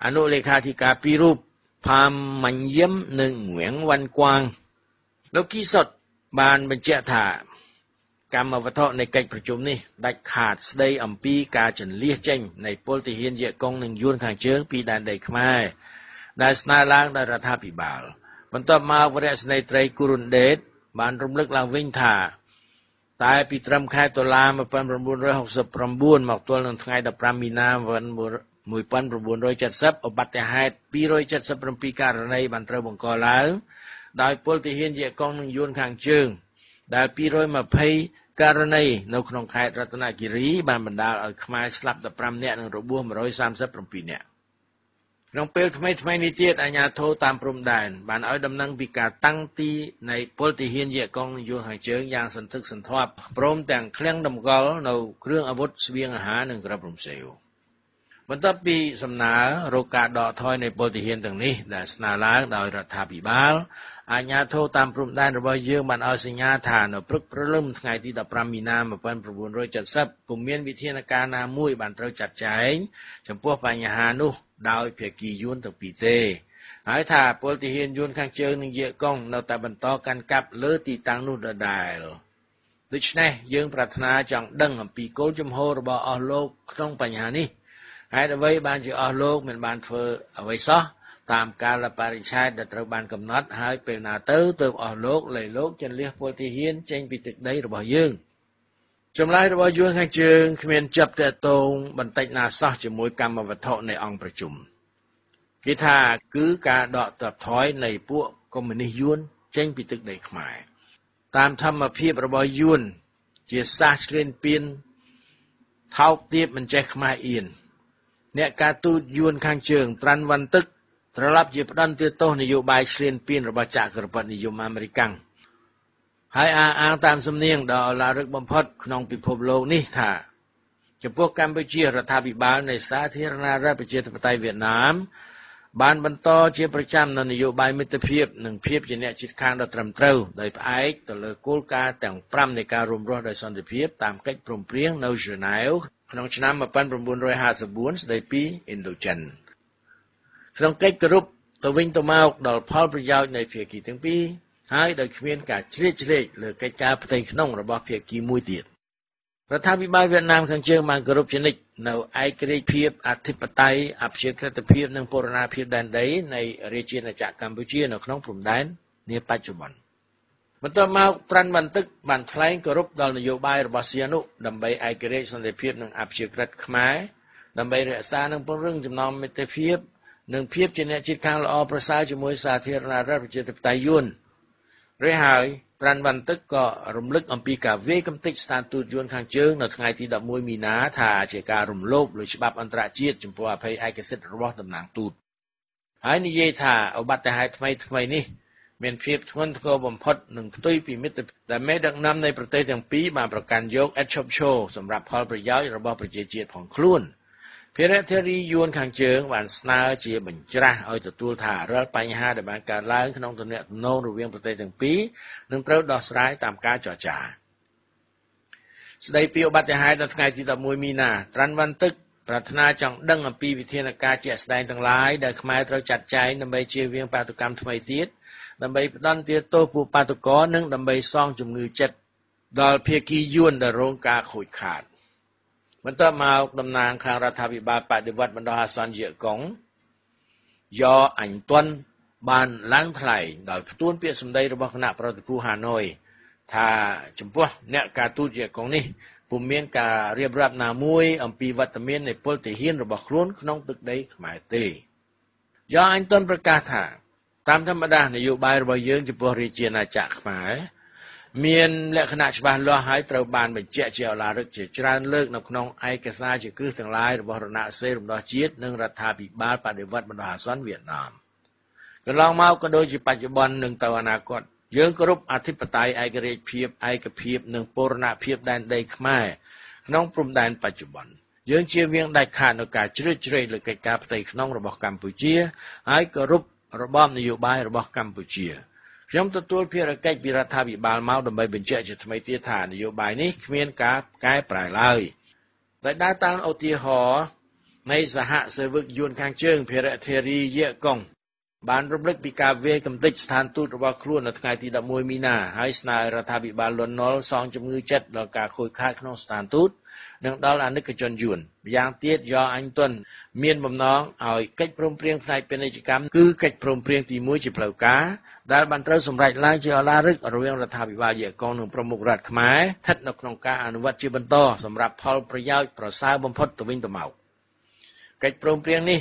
អនុលេខាធិការពីររូបផាមម៉ាញ់យឹមនិងងឿងវ៉ាន់គួងលោកគីសុតបានបញ្ជាក់ថា កម្មវត្ថុនៃកិច្ចប្រជុំនេះដាច់ខាតស្ដីអំពីការចន្លៀសចេញនៃពលទាហានយេកុងនិងយួនខាងជើងពីដែនដីខ្មែរដែលស្នើឡើងដោយរដ្ឋាភិបាលបន្ទាប់មកវរៈស្នេហ៍ត្រីគូរុនដេតបានរំលឹកឡើងវិញថាតែពីត្រឹមខែតុលា1969មកទល់នឹងថ្ងៃ15មីនា1970ឧបត្តិហេតុ277ករណីបានត្រូវបង្កឡើងដោយពលទាហានយេកុងនិងយួនខាងជើង ដែល220ករណីនៅក្នុងខេត្តរតនគិរីបានបណ្ដាលឲ្យខ្មែរស្លាប់15នាក់និងរបួស137នាក់ក្នុងពេលថ្មីថ្មីនេះទៀតអាជ្ញាធរតាមព្រំដែនបានឲ្យដំណឹងពីការតាំងទីនៃពលទាហានយេកុងយួនខាងជើងយ៉ាងសន្ធឹកសន្ធាប់ព្រមទាំងឃ្លាំងតម្កល់នៅគ្រឿងអាវុធស្បៀងអាហារនិងក្របរំសេវ បន្ទាប់ពីសំណើរកការដកថយនៃពលទាហានទាំងនេះដែលស្នើឡើងដោយរដ្ឋាភិបាលអាជ្ញាធរតាមព្រំដែនរបស់យើងបានឲ្យសញ្ញាថានៅព្រឹកព្រលឹមថ្ងៃទី15មីនា1970ពុំមានវិធានការណាមួយបានត្រូវចាត់ចែងចំពោះបញ្ហានោះដោយភាគីយួនទាំងពីរទេហើយថាពលទាហានយួនខាងជើងនិងយាកុងនៅតែបន្តកាន់កាប់លើទីតាំងនោះដដែលដូច្នេះយើងប្រាថ្នាចង់ដឹងអំពីគោលជំហររបស់អស់លោកក្នុងបញ្ហានេះ ហេតុអ្វីបានជាអស់លោកមិនបានធ្វើអ្វីសោះតាមកាលបរិច្ឆេទដែលត្រូវបានកំណត់ហើយពេលណាទៅទើបអស់លោកលៃលោកចន្លះពលទាហានចេញពីទឹកដីរបស់យើងចម្លើយរបស់យួនខាងជើងគ្មានចាប់តតងបន្តិចណាសោះជាមួយកម្មវត្ថុនៃអង្គប្រជុំគេថាគឺការដកទ័ពថយនៃពួកកុម្មុយនីសយួនចេញពីទឹកដីខ្មែរតាមធម្មភាពរបស់យួនជាសាសឆ្លៀនពៀនថោកទាបមិនចេះខ្មែរអៀន អ្នកការទូតយួនខាងជើងត្រាន់វ៉ាន់ទឹកត្រឡប់ជាផ្ដន្ទាទោសនយោបាយឆ្លៀនពៀនរបស់ចក្រពត្តិនិយមអាមេរិកហើយអាអាងតាមសំនៀងដ៏អឡារឹកបំផុតក្នុងពិភពលោកនេះថាចំពោះកម្ពុជារដ្ឋាភិបាលនៃសាធារណរដ្ឋប្រជាធិបតេយ្យវៀតណាមបានបន្តជាប្រចាំនៅនយោបាយមិត្តភាពនិងភាពជាអ្នកជិតខាងដ៏ត្រឹមត្រូវដោយផ្អែកទៅលើគោលការណ៍ទាំង5នៃការរួមរស់ដោយសន្តិភាពតាមកិច្ចព្រមព្រៀងនៅហ្សឺណែវ ក្នុងឆ្នាំ1954ស្តីពីឥណ្ឌូចិនក្នុងកិច្ចគោរពទៅវិញទៅមកដល់ផលប្រយោជន៍នៃភាគីទាំងពីរហើយដោយគ្មានការជ្រៀតជ្រែកលើកិច្ចការផ្ទៃក្នុងរបស់ភាគីមួយទៀតរដ្ឋាភិបាលវៀតណាមខាងជើងបានគោរពជានិច្ចនៅឯករាជ្យភាពអធិបតេយ្យអព្យាក្រឹតភាពនិងបូរណភាពដែនដីនៃរាជាណាចក្រកម្ពុជានៅក្នុងព្រំដែននាបច្ចុប្បន្ន បន្ទាប់មកប្រាន់បន្ទឹកបានថ្លែងគោរពដល់នយោបាយរបស់សៀនុដើម្បីឯករាជ្យសន្តិភាពនិងអព្យាក្រឹតខ្មែរដើម្បីរក្សានិងពង្រឹងចំណងមិត្តភាពនិងភាពជាអ្នកជិតខាងល្អប្រសើរជាមួយសាធារណរដ្ឋប្រជាធិបតេយ្យយួនរួចហើយប្រាន់វ៉ាន់ទឹកក៏រំលឹកអំពីការវាយកំទេចស្ថានទូតយួនខាងជើងនៅថ្ងៃទី11មីនាថាជាការរំលោភលើច្បាប់អន្តរជាតិចំពោះអភ័យឯកសិទ្ធិរបស់តំណាងទូតហើយនិយាយថាឧបត្តិហេតុថ្មីថ្មីនេះ មានភាពធ្ងន់ធ្ងរបំផុតនិងផ្ទុយពីមិត្តដែលមេដឹកនាំនៃប្រទេសទាំងពីរបានប្រកាន់យកអេតឈប់ឈោសម្រាប់ផលប្រយោជន៍របស់ប្រជាជាតិផងខ្លួន។ភារៈធារីយួនខាងជើងបានស្នើជាបញ្ច្រាស់ឲ្យទទួលថារាល់បញ្ហាដែលបានកើតឡើងក្នុងទំនាក់ទំនងរវាងប្រទេសទាំងពីរនឹងត្រូវដោះស្រាយតាមការចរចាស្ដីពីឧបត្តិហេតុនៅថ្ងៃទី11មីនាត្រាន់វ៉ាន់ទឹកប្រាថ្នាចង់ដឹងអំពីវិធានការជាក់ស្ដែងទាំងឡាយដែលខ្មែរត្រូវចាត់ចែងដើម្បីជៀសវាងបាតុកម្មថ្មីទៀត ដើម្បីផ្ដន់ទាទោសពួកបាតុករនិងដើម្បីសងជំងឺចិត្តដល់ភាគីយួនដែលរងការខូចខាតបន្ទាប់មកតំណាងខាងរដ្ឋាភិបាលបដិវត្តបណ្ដោះអាសន្នជាកុងយ៉អញទាន់បានឡើងថ្លែងដោយផ្ទួនពាក្យសម្ដីរបស់គណៈប្រតិភូហាណូយថាចំពោះអ្នកការទូតជាកុងនេះពុំមានការរៀបរាប់ណាមួយអំពីវត្តមាននៃពលទាហានរបស់ខ្លួនក្នុងទឹកដីខ្មែរទេយ៉អញទាន់ប្រកាសថា តាមធម្មតានយោបាយរបស់យើងចំពោះរាជាណាចក្រខ្មែរមានលក្ខណៈច្បាស់លាស់ហើយត្រូវបានបញ្ជាក់ជាអឡារឹកជាច្រើនលើកនៅក្នុងឯកសារជាគ្រឹះទាំងឡាយរបស់រណសេរីរំដោះជាតិនិងរដ្ឋាភិបាលបដិវត្តបណ្ដោះអាសន្នវៀតណាមកន្លងមកក៏ដូចជាបច្ចុប្បន្ននិងទៅអនាគតយើងគោរពអធិបតេយ្យឯករាជ្យភាពឯកភាពនិងបូរណភាពដែនដីខ្មែរក្នុងព្រំដែនបច្ចុប្បន្នយើងជៀសវាងដាច់ខាតនូវការជ្រៀតជ្រែកលើកិច្ចការផ្ទៃក្នុងរបស់កម្ពុជាហើយគោរព របបនយោបាយរបស់កម្ពុជាខ្ញុំទទួលភារកិច្ចពីរដ្ឋាភិបាលមកដើម្បីបញ្ជាក់ជាថ្មីទៀតថានយោបាយនេះគ្មានការកែប្រែឡើយតែដើរតាមឧទាហរណ៍នៃសហសេវកយួនខាងជើងភារៈធារីយៈកុង បានរំលឹកពីការវាយកំទេចស្ថានទូតរបស់ខ្លួននៅថ្ងៃទី11មីនាហើយស្នើរដ្ឋាភិបាលលន់នល់សងជំងឺចិត្តដល់ការខូចខាតក្នុងស្ថានទូតនិងដល់អនិកជនយួនម្យ៉ាងទៀតយ៉អញទុនមានបំណងឲ្យកិច្ចព្រមព្រៀងផ្នែកពាណិជ្ជកម្មគឺកិច្ចព្រមព្រៀងទី1ជាផ្លូវការដែលបានត្រូវសម្រេចឡើងជាអឡារឹករវាងរដ្ឋាភិបាលយេកុងនិងប្រមុខរដ្ឋខ្មែរស្ថិតនៅក្នុងការអនុវត្តជាបន្តសម្រាប់ផលប្រយោជន៍ប្រសើរបំផុតទៅវិញទៅមកកិច្ចព្រមព្រៀងនេះ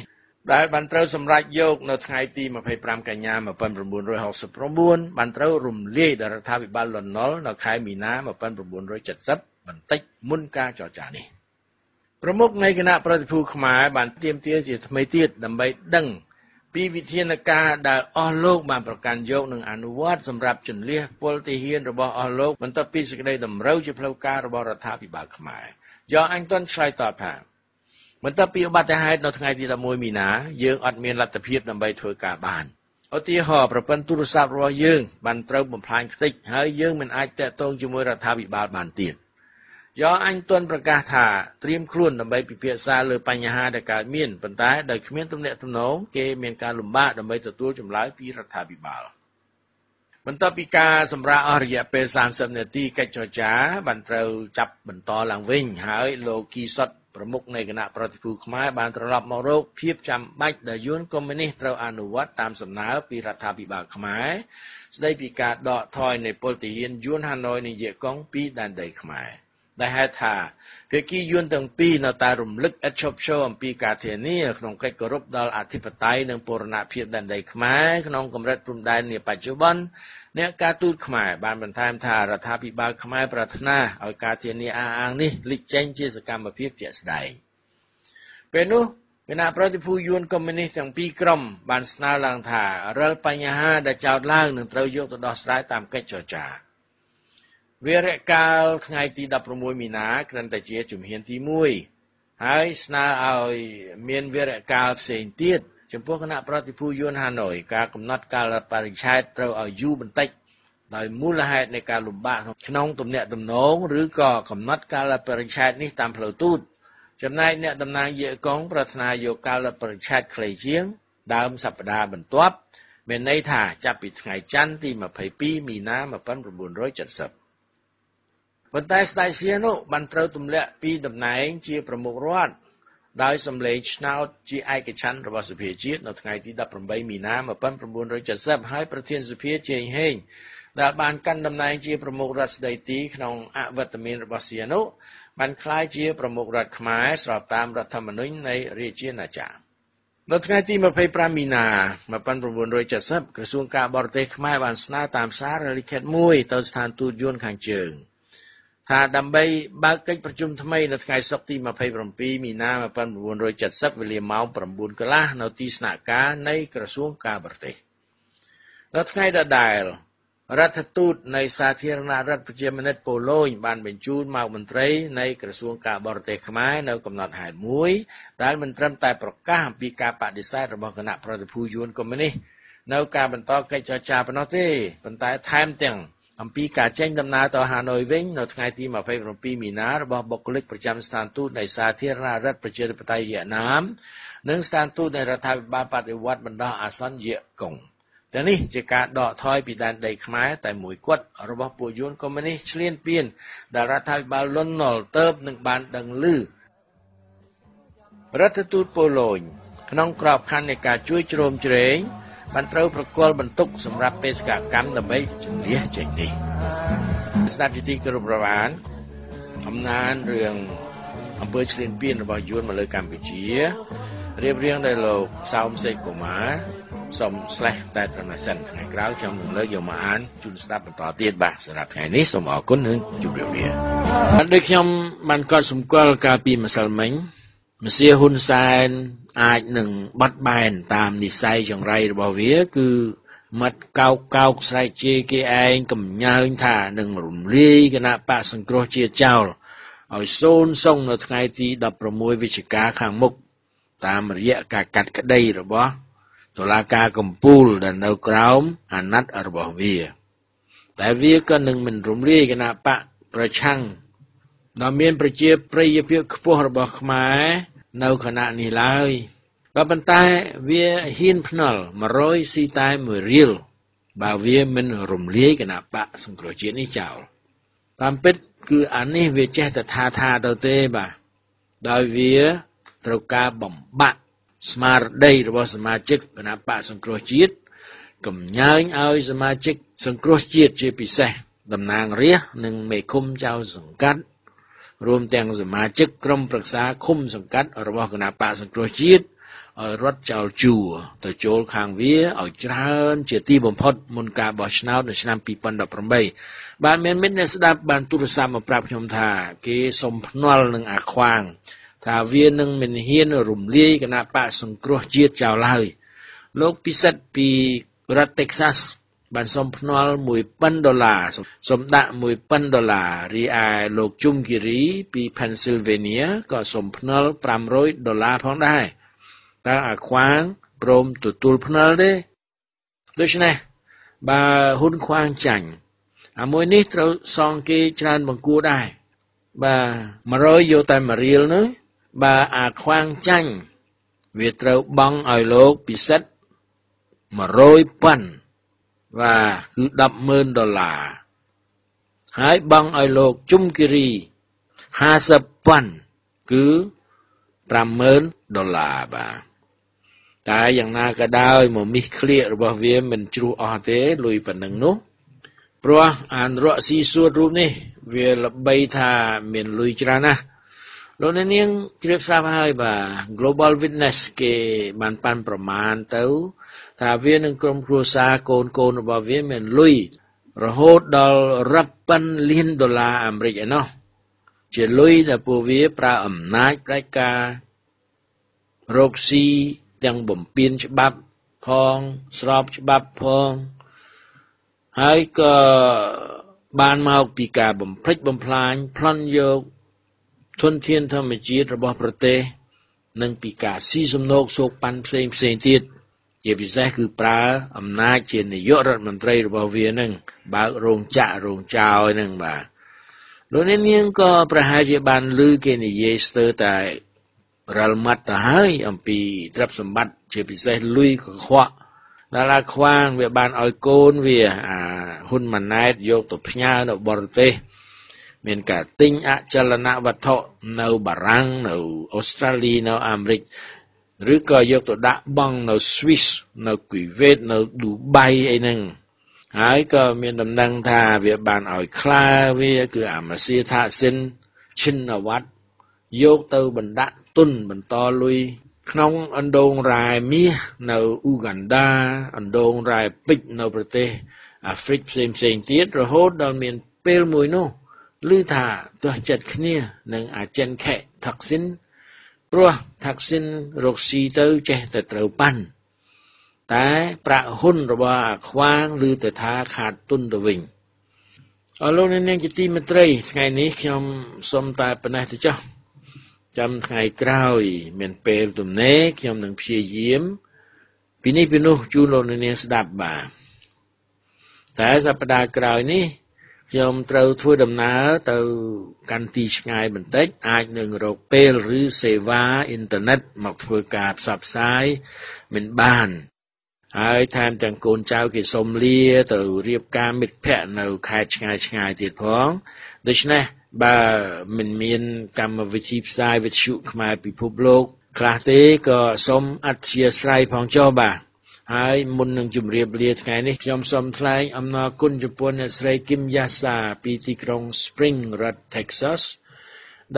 ដែលបានត្រូវសម្រេចយកនៅថ្ងៃទី25កញ្ញា1969បានត្រូវរំលាយដោយរដ្ឋាភិបាលលន់នល់នៅខែមីនា1970បន្តិចមុនការចរចានេះប្រមុខនៃគណៈប្រតិភូខ្មែរបានទៀមទាជាថ្មីទៀតដើម្បីដឹងពីវិធានការដែលអស់លោកបានប្រកាន់យកនិងអនុវត្តសម្រាប់ជន្លះពលទាហានរបស់អស់លោកបន្ទាប់ពីសេចក្តីតម្រូវជាផ្លូវការរបស់រដ្ឋាភិបាលខ្មែរយកអញទាន់ឆ្លើយតបថា បន្ទាប់ពីឧបទ្ទហេតុនៅថ្ងៃទី11មីនាយើងអត់មានលទ្ធភាពដើម្បីធ្វើការបានឧទាហរណ៍ប្រព័ន្ធទូរស័ព្ទរបស់យើងបានត្រូវបំផ្លាញខ្ទេចហើយយើងមិនអាចតាក់ទងជាមួយរដ្ឋាភិបាលបានទៀតយ៉អញទាន់ប្រកាសថាត្រៀមខ្លួនដើម្បីពិភាក្សាលើបញ្ហាដែលកើតមានប៉ុន្តែដោយគ្មានទំនាក់ទំនងគេមានការលំបាកដើម្បីទទួលចម្លើយពីរដ្ឋាភិបាលបន្ទាប់ពីការសម្រាប់អស់រយៈពេល30នាទីកិច្ចចរចាបានត្រូវចាប់បន្តឡើងវិញហើយលោកគីសុត ប្រមុខនៃគណៈប្រតិភូខ្មែរបានត្រឡប់មករកភាពចាំបាច់ដែលយួនកុម្មុយនីសត្រូវអនុវត្តតាមសំណើពីរដ្ឋាភិបាលខ្មែរស្ដីពីការដកថយនៃពលទាហានយួនហាណូយនិងយេកុងពីដែនដីខ្មែរដែលហេតុថាភាគីយួនទាំងពីរនៅតែរំលឹកឥតឈប់ឈរអំពីការធានាក្នុងកិច្ចគោរពដល់អធិបតេយ្យនិងបូរណភាពដែនដីខ្មែរក្នុងកម្រិតព្រំដែននាបច្ចុប្បន្ន អ្នកការទូតខ្មែរបានបន្ថែមថារដ្ឋាភិបាលខ្មែរប្រាថ្នាឲ្យការធានាអះអាងនេះលេចចេញជាសកម្មភាពជាក់ស្ដែងពេលនោះគណៈប្រតិភូយួនកុម្មុយនីសទាំងពីរក្រុមបានស្នើឡើងថារាល់បញ្ហាដែលចោទឡើងនឹងត្រូវយកទៅដោះស្រាយតាមកិច្ចចរចាវារៈកាលថ្ងៃទី16មីនាគ្រាន់តែជាជំហានទី1ហើយស្នើឲ្យមានវារៈកាលផ្សេងទៀត ចំពោះគណៈប្រតិភូយួនហាណូយការកំណត់កាលបរិច្ឆេទត្រូវឲ្យយូរបន្តិចដោយមូលហេតុនៃការលំបាកក្នុងទំនាក់ទំនងឬក៏កំណត់កាលបរិច្ឆេទនេះតាមផ្លូវទូតចំណែកអ្នកតំណាងយេកុងប្រាថ្នាយកកាលបរិច្ឆេទខ្លីជាង ដើមសប្តាហ៍បន្ទាប់មានន័យថាចាប់ពីថ្ងៃច័ន្ទទី22មីនា1970ប៉ុន្តែស្ដេចសៀនោះបានត្រូវទម្លាក់ពីតំណែងជាប្រមុខរដ្ឋ ដោយសម្លេងឆ្នោតជាឯកច្ឆន្ទរបស់សភាជាតិនៅថ្ងៃទី18មីនា1970ហើយប្រធានសភាជេងហេងដែលបានកាន់តំណែងជាប្រមុខរដ្ឋស្ដីទីក្នុងអវត្តមានរបស់សៀនោះបានក្លាយជាប្រមុខរដ្ឋខ្មែរស្របតាមរដ្ឋធម្មនុញ្ញនៃរាជាណាចក្រនៅថ្ងៃទី25មីនា1970ក្រសួងការបរទេសខ្មែរបានស្នើតាមសារលិខិតមួយទៅស្ថានទូតយួនខាងជើង ថាដើម្បីបើកកិច្ចប្រជុំថ្មីនៅថ្ងៃសុក្រទី27មីនា1970វេលាម៉ោង9កន្លះនៅទីស្នាក់ការនៃក្រសួងការបរទេសនៅថ្ងៃដដែលរដ្ឋទូតនៃសាធារណរដ្ឋប្រជាមានិតប៉ូឡូញបានបញ្ជូនមកមន្ត្រីនៃក្រសួងការបរទេសខ្មែរនៅកំណត់ហេតុមួយដែលមិនត្រឹមតែប្រកាសអំពីការបដិសេធរបស់គណៈប្រតិភូយួនកុម្មុយនីសនៅការបន្តកិច្ចចរចាប៉ុណ្ណោះទេប៉ុន្តែថែមទាំង អំពីការចេញដំណើរទៅហាណូយវិញនៅថ្ងៃទី27មីនារបស់បុគ្គលិកប្រចាំស្ថានទូតនៃសាធារណរដ្ឋប្រជាធិបតេយ្យវៀតណាមនិងស្ថានទូតនៃរដ្ឋាភិបាលបដិវត្តបណ្ដោះអាសន្នយេកុងទាំងនេះជាការដកថយពីដែនដីខ្មែរតែមួយគត់របស់ពួកយួនកុម្មុយនីសឆ្លៀនពៀនដែលរដ្ឋាភិបាលលន់នល់ទៅនឹងបានដឹងឮរដ្ឋទូតប៉ូឡូញក្នុងក្របខ័ណ្ឌនៃការជួយជ្រោមជ្រែង បានត្រូវប្រគល់បន្ទុកសម្រាប់បេសកកម្មដើម្បីជំនះចេញនេះស្ដាប់ជាទីគោរពរាប់អាន អំណានរឿងអំពើឆ្លៀនពៀនរបស់យួនមកលើកម្ពុជារៀបរៀងដោយលោកសោមសេកកុមារសូមស្លេះតែត្រឹមតែសិនថ្ងៃក្រោយខ្ញុំនឹងលើកយកមកអានជូនស្ដាប់បន្តទៀតបាទសម្រាប់ថ្ងៃនេះសូមអរគុណនិងជម្រាបលាដូចខ្ញុំបានកត់សម្គាល់កាលពីម្សិលមិញ មសៀហ៊ុនសែនអាចនឹងបាត់បែនតាមនិស័យចង្រៃរបស់វា គឺមាត់កោកកោកស្រែកជេរគេឯងកំញើញថានឹងរំលាយគណៈបកសង្គ្រោះជាតិចោលឲ្យសូនសុងនៅថ្ងៃទី16វិច្ឆិកាខាងមុខតាមរយៈការកាត់ក្តីរបស់តុលាការកំពូលដែលនៅក្រោមអាណត្តិរបស់វា តែវាក៏នឹងមិនរំលាយគណៈបកប្រឆាំង ដ៏មានប្រជាប្រិយភាពខ្ពស់របស់ខ្មែរនៅគណៈនេះឡើយក៏ប៉ុន្តែវាហ៊ានភ្នល់100ស៊ីតែមួយរៀលបើវាមិនរំលាយគណៈបកសង្គ្រោះជាតិនេះចោលតាមពិតគឺអានេះវាចេះតែថាថាទៅទេបាទដោយវាត្រូវការបំបាក់ស្មារតីរបស់សមាជិកគណៈបកសង្គ្រោះជាតិកំញើញឲ្យសមាជិកសង្គ្រោះជាតិជាពិសេសតំណាងរាស្ត្រនិងមេឃុំចៅសង្កាត់ រួមទាំងសមាជិកក្រុមប្រឹក្សាឃុំសង្កាត់របស់គណៈបកសង្គ្រោះជាតិឲ្យរត់ចោលជួរទៅចូលខាងវាឲ្យច្រើន ជាទីបំផុតមុនការបោះឆ្នោតនៅឆ្នាំ2018បានមានមិត្តអ្នកស្ដាប់បានទូរស័ព្ទមកប្រាប់ខ្ញុំថា គេសុំភ្នាល់នឹងអាខ្វាង ថាវានឹងមិនហ៊ានរំលាយគណៈបកសង្គ្រោះជាតិចោលឡើយលោកពិសិដ្ឋពីរដ្ឋ Texas បានសុំភ្នាល់1000ដុល្លារសុំដាក់1000ដុល្លាររីឯលោកជុំគិរីពី Pennsylvania ក៏សុំភ្នាល់500ដុល្លារផងដែរតើអាខ្វាងព្រមទទួលភ្នាល់ទេដូច្នេះបើហ៊ុនខ្វាងចាញ់អាមួយនេះត្រូវសងគេច្រើនបង្គួរដែរបាទ100យកតែ1រៀលនោះបើអាខ្វាងចាញ់វាត្រូវបង់ឲ្យលោកពិសិដ្ឋ100ប៉ាន់ បាទគឺ100,000ដុល្លារហើយបង់ឲ្យលោកជុំគិរី50ប៉ាន់គឺ50000ដុល្លារបាទតែយ៉ាងណាក៏ដោយមកមីសក្លៀករបស់វាមិនជ្រុះអស់ទេលុយប៉ុណ្ណឹងនោះព្រោះអានរកស៊ីសួតរូបនេះ វាល្បីថាមានលុយច្រើនណាស់ លោកអ្នកនាងជ្រាបស្រាប់ហើយបាទ Global Witness គេបានប៉ាន់ប្រមាណទៅ ថាវានឹងក្រុមគ្រួសារកូនកូនរបស់វាមានលុយរហូតដល់រាប់ប៉ាន់លានដុល្លារអាមេរិកឯណោះជាលុយដែលពួកវាប្រើអំណាចផ្ដាច់ការរកស៊ីទាំងបំពេញច្បាប់ផងស្របច្បាប់ផងហើយក៏បានមកពីការបំផ្លិចបំផ្លាញប្លន់យក ធនធានធម្មជាតិរបស់ប្រទេស និងពីការស៊ីសំណូកសោកប៉ាន់ផ្សេងផ្សេងទៀតជាពិសេសគឺប្រើអំណាចជានាយករដ្ឋមន្ត្រីរបស់វានឹងបើករោងចក្ររោងចោលហ្នឹងបាទលោកអ្នកនាងក៏ប្រហែលជាបានឮគេនិយាយស្ទើរតែរលមាត់ទៅហើយអំពីទ្រព្យសម្បត្តិជាពិសេសលុយកខ្វក់ដល់អាខ្វាងវាបានឲ្យកូនវាអាហ៊ុនម៉ាណែតយកទៅផ្ញើនៅបរទេស មានការទិញអចលនវត្ថុនៅបារាំងនៅអូស្ត្រាលីនៅអាមេរិកឬក៏យកទៅដាក់បង់នៅ Swiss នៅគីវេតនៅឌូបៃអីហ្នឹងហើយក៏មានដំណឹងថាវាបានឲ្យខ្លាវាគឺអាម៉ាស៊ីថាសិនឈិនវត្តយកទៅបណ្ដាក់ទុនបន្តលុយក្នុងអណ្ដូងរ៉ែមាសនៅអ៊ូហ្គាន់ដាអណ្ដូងរ៉ែពេជ្រនៅប្រទេសអាហ្វ្រិកផ្សេងផ្សេងទៀតរហូតដល់មានពេលមួយនោះ ឮថាទោះចិត្តគ្នានឹងអាចិនខេថាក់ស៊ីនព្រោះថាក់ស៊ីនរកស៊ីទៅចេះតែត្រូវប៉ាន់តែប្រាក់ហ៊ុនរបស់អាខ្វាងឮតែថាខាតទុនទៅវិញអរលោកនាងជាទីមេត្រីថ្ងៃនេះខ្ញុំសូមតែប៉ុណ្ណេះទៅចុះចាំថ្ងៃក្រោយ មានពេលទំនេរខ្ញុំនឹងព្យាយាម ពីនេះពីនោះជូនលោកនាងស្ដាប់បាទតែសប្តាហ៍ក្រោយនេះ ខ្ញុំត្រូវធ្វើដំណើរទៅកាន់ទីឆ្ងាយបន្តិចអាចនឹងរកពេលឬសេវាអ៊ីនធឺណិតមកធ្វើការផ្សព្វផ្សាយមិនបានហើយថែមទាំងកូនចៅគេសុំលាទៅរៀបការមិត្តភ័ក្តិនៅខេត្តឆ្ងាយឆ្ងាយទៀតផងដូច្នេះបើមិនមានកម្មវិធីផ្សាយវិទ្យុខ្មែរពិភពលោកខ្លះទេក៏សូមអធិស្ឋានផងចុះបាទ ហើយមុននឹងជម្រាបលាថ្ងៃនេះខ្ញុំសូមថ្លែងអំណរគុណចំពោះអ្នកស្រីគឹមយ៉ាសាពីទីក្រុង Spring រដ្ឋ Texas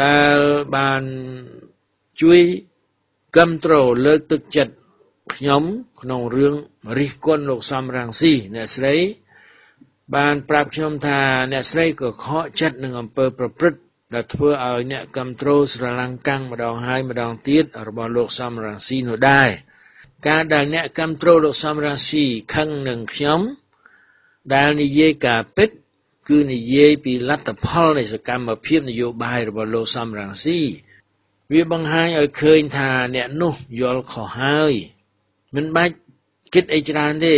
ដែលបានជួយគ្រប់គ្រងលើកទឹកចិត្តខ្ញុំក្នុងរឿងរិះគន់លោកសំរងស៊ីអ្នកស្រី បានប្រាប់ខ្ញុំថាអ្នកស្រីក៏ខកចិត្តនឹងអំពើប្រព្រឹត្តដែលធ្វើឲ្យអ្នកគ្រប់គ្រងស្រឡាំងកាំងម្ដងហើយម្ដងទៀតរបស់លោកសំរងស៊ីនោះដែរ ការដែលអ្នកគ្រប់គ្រងលោកសំរងស៊ីខឹងនឹងខ្ញុំដែលនិយាយការពិត គឺនិយាយពីលទ្ធផលនៃសកម្មភាពនយោបាយរបស់លោកសំរងស៊ីវាបង្ហាញឲ្យឃើញថាអ្នកនោះយល់ខុសហើយ មិនបាច់គិតអីច្រើនទេ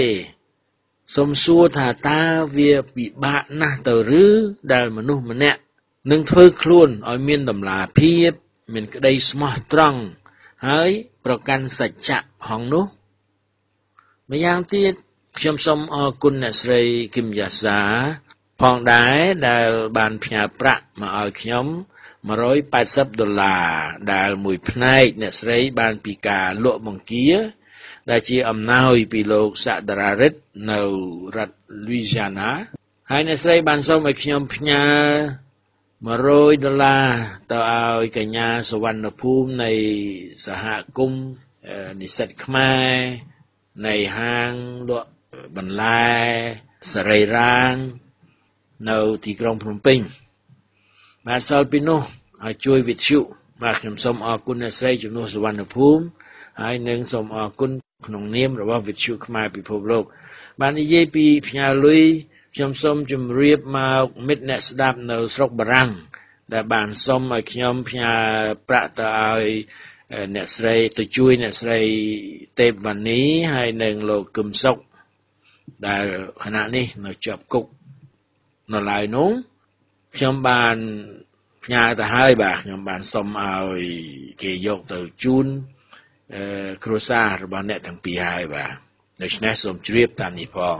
សុំសួរថាតើវាពិបាកណាស់ទៅឬដែលមនុស្សម្នាក់នឹងធ្វើខ្លួនឲ្យមានតម្លាភាព មានក្តីស្មោះត្រង់ ហើយប្រកាន់សច្ចៈហងនោះម្យ៉ាងទៀតខ្ញុំសូមអរគុណអ្នកស្រីគឹមយ៉ាសា ផងដែរដែលបានផ្ញើប្រាក់មកឲ្យខ្ញុំ180ដុល្លារដែលមួយផ្នែកអ្នកស្រីបានពីការលក់បង្គាដែលជាអំណោយពីលោកសាដារារិតនៅរដ្ឋ Louisiana ហើយអ្នកស្រីបានសូមឲ្យខ្ញុំផ្ញើ 100ដុល្លារទៅឲ្យកញ្ញាសវណ្ណភូមិនៃសហគមន៍និស្សិតខ្មែរនៃហាងលក់បន្លែសរីរាង្គនៅទីក្រុងភ្នំពេញបាទសល់ពីនោះឲ្យជួយវិទ្យុបាទខ្ញុំសូមអរគុណអ្នកស្រីជំនួសសវណ្ណភូមិហើយនឹងសូមអរគុណក្នុងនាមរបស់វិទ្យុខ្មែរពិភពលោក បាននិយាយពីផ្ញើលុយ ខ្ញុំសូមជម្រាបមកមិត្តអ្នកស្ដាប់នៅស្រុកបារាំងដែលបានសុំឲ្យខ្ញុំផ្ញើប្រាក់ទៅឲ្យអ្នកស្រីទៅជួយអ្នកស្រីទេពវណ្ណីហើយនឹងលោកគឹមសុកដែលខណៈនេះនៅជាប់គុកនៅឡើយនោះខ្ញុំបានផ្ញើទៅហើយបាទខ្ញុំបានសុំឲ្យគេយកទៅជូនគ្រួសាររបស់អ្នកទាំងពីរហើយបាទដូច្នេះសូមជ្រាបតាមនេះផង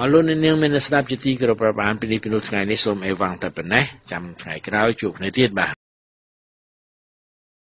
អរលោកអ្នកនាងមានស្ដាប់ជាទីគោរពរាប់អានពីនេះពីនោះថ្ងៃនេះសូមអេវ៉ាំងតែប៉ុណ្ណេះចាំថ្ងៃក្រោយជួបគ្នាទៀតបាទ